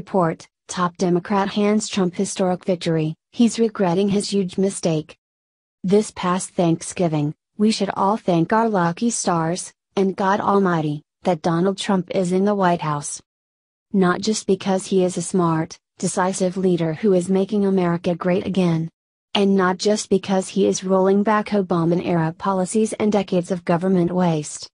Report Top Democrat hands Trump historic victory, he's regretting his huge mistake. This past Thanksgiving, we should all thank our lucky stars, and God Almighty, that Donald Trump is in the White House. Not just because he is a smart, decisive leader who is making America great again. And not just because he is rolling back Obama era policies and decades of government waste.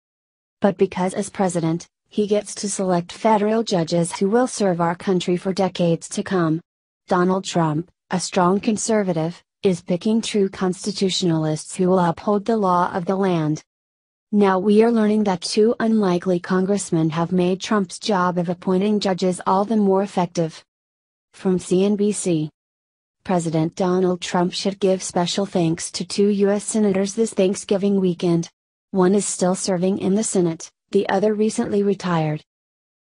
But because as president, he gets to select federal judges who will serve our country for decades to come. Donald Trump, a strong conservative, is picking true constitutionalists who will uphold the law of the land. Now we are learning that two unlikely congressmen have made Trump's job of appointing judges all the more effective. From CNBC President Donald Trump should give special thanks to two U.S. senators this Thanksgiving weekend. One is still serving in the Senate, the other recently retired.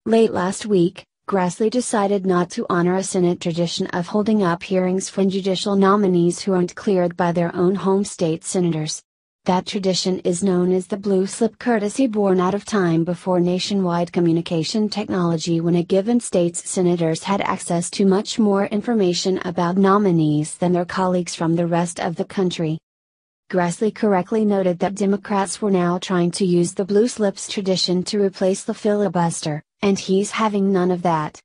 Late last week, Grassley decided not to honor a Senate tradition of holding up hearings for judicial nominees who aren't cleared by their own home state senators. That tradition is known as the blue slip courtesy born out of time before nationwide communication technology when a given state's senators had access to much more information about nominees than their colleagues from the rest of the country. Grassley correctly noted that Democrats were now trying to use the blue slips tradition to replace the filibuster, and he's having none of that.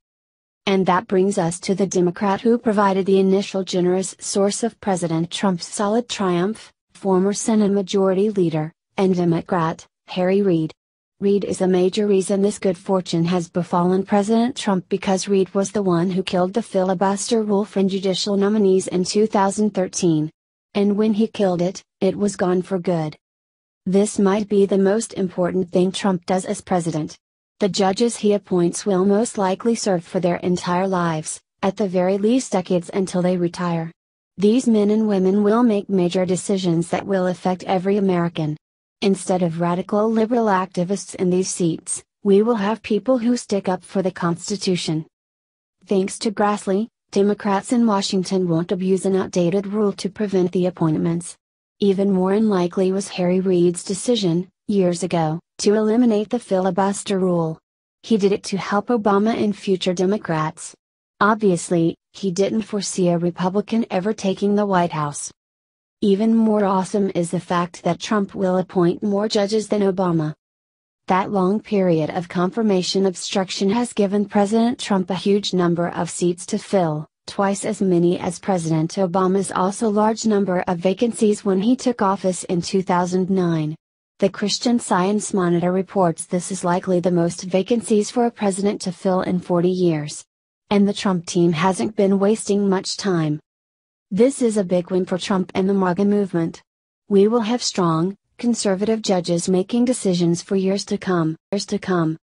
And that brings us to the Democrat who provided the initial generous source of President Trump's solid triumph, former Senate Majority Leader, and Democrat, Harry Reid. Reid is a major reason this good fortune has befallen President Trump because Reid was the one who killed the filibuster rule for judicial nominees in 2013. And when he killed it, it was gone for good. This might be the most important thing Trump does as president. The judges he appoints will most likely serve for their entire lives, at the very least decades until they retire. These men and women will make major decisions that will affect every American. Instead of radical liberal activists in these seats, we will have people who stick up for the Constitution. Thanks to Grassley, Democrats in Washington won't abuse an outdated rule to prevent the appointments. Even more unlikely was Harry Reid's decision, years ago, to eliminate the filibuster rule. He did it to help Obama and future Democrats. Obviously, he didn't foresee a Republican ever taking the White House. Even more awesome is the fact that Trump will appoint more judges than Obama. That long period of confirmation obstruction has given President Trump a huge number of seats to fill, twice as many as President Obama's also large number of vacancies when he took office in 2009. The Christian Science Monitor reports this is likely the most vacancies for a president to fill in 40 years. And the Trump team hasn't been wasting much time. This is a big win for Trump and the MAGA movement. We will have strong, conservative judges making decisions for years to come, years to come.